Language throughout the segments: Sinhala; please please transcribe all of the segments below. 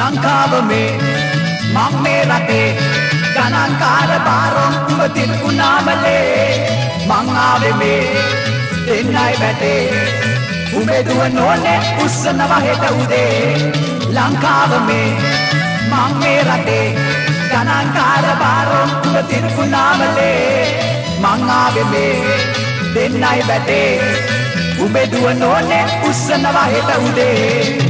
ලංකාව මේ. මං මේ රටේ ගණන්කාර බාරොන් උඹ තිරකුණාමලේ. මං ආවේ මේ දෙන්නයි වැටේ. උඹේ දුව නෝනේ උස්සනවා හෙට උදේ. ලංකාව මේ මං මේ රටේ ගණන්කාර බාරොන් උඹ තිරකුණාමලේ. මං ආවේ මේ දෙන්නයි වැටේ. උඹේ දුව නෝනේ උස්සනවා හෙට උදේ.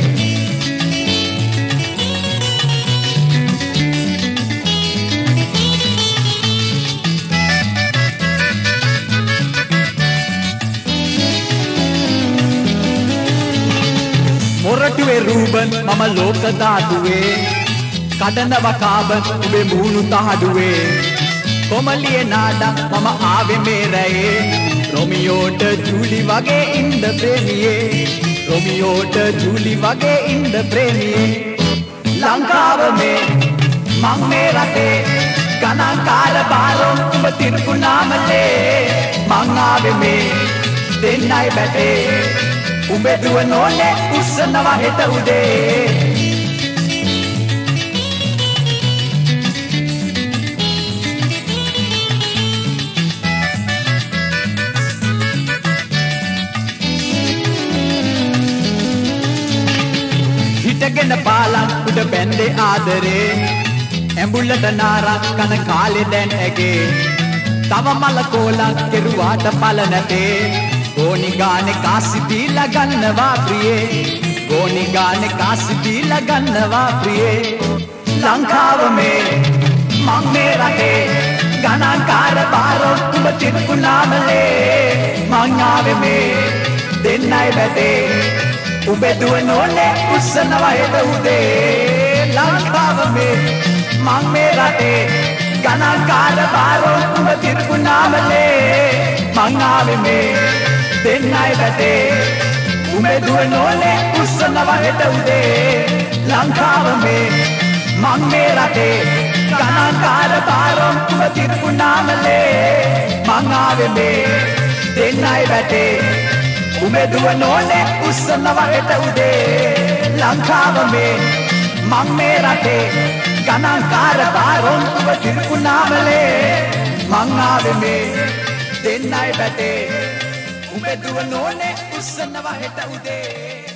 මොරටුවේ රූබන් මම ලෝක ධාතුවේ. කඩනව කාබන් උඹේ මූණු තහඩුවේ. කොමලියේ නාඩක් මම ආවේ මේ රැයේ. රොමියෝට ජූලි වගේ ඉන්න ප්‍රේමියේ. රොමියෝට ජූලි වගේ ඉන්න ප්‍රේමියේ. ලංකාව මේ මං මේ රටේ. ගණන්කාර බාරොන් උඹ තිරකුණාමලේ. මං ආවේ මේ දෙන්නයි බැටේ. උඹේ දුව නෝනේ උස්සනවා හෙට උදේ. හිටගෙන පාලන් උඩ බැන්දේ ආදරේ. ඇඹුල්ලට නාරක් කන කාලෙ දැන් ඇගේ. තව මල කෝලක් කෙරුවාට පල නැතේ. ගෝනි ගානේ කාසි දීලා ගන්නවා ප්‍රියේ. ගෝනි ගානේ කාසි දීලා ගන්නවා ප්‍රියේ. ලංකාව මේ මං මේ රටේ ගණන්කාර බාරෝ උඹ තිරකුණාමලේ මං ආවේ මේ දෙන්නයි බැටේ උඹේ දුව නෝනේ උස්සනවා හෙට උදේ. ලංකාව මේ මං මේ රටේ ගණන්කාර බාරෝ උඹ තිරකුණාමලේ මං ආවේ මේ දෙන්නයි බැටේ උඹේ දුව නෝනේ උස්සනවා හෙට උදේ. ලංකාව මේ මං මේ රටේ. ගණන්කාර බාරෝ උඹ තිරකුණාමලේ මං ආවේ මේ දෙන්නයි බැටේ උඹේ දුව නෝනේ උස්සනවා හෙට උදේ. ලංකාව මේ මං මේ රටේ. ගණන්කාර බාරොන් උඹ තිරකුණාමලේ මං ආවේ මේ දෙන්නයි බැටේ උඹේ දුව නෝනේ උස්සනවා හෙට උදේ.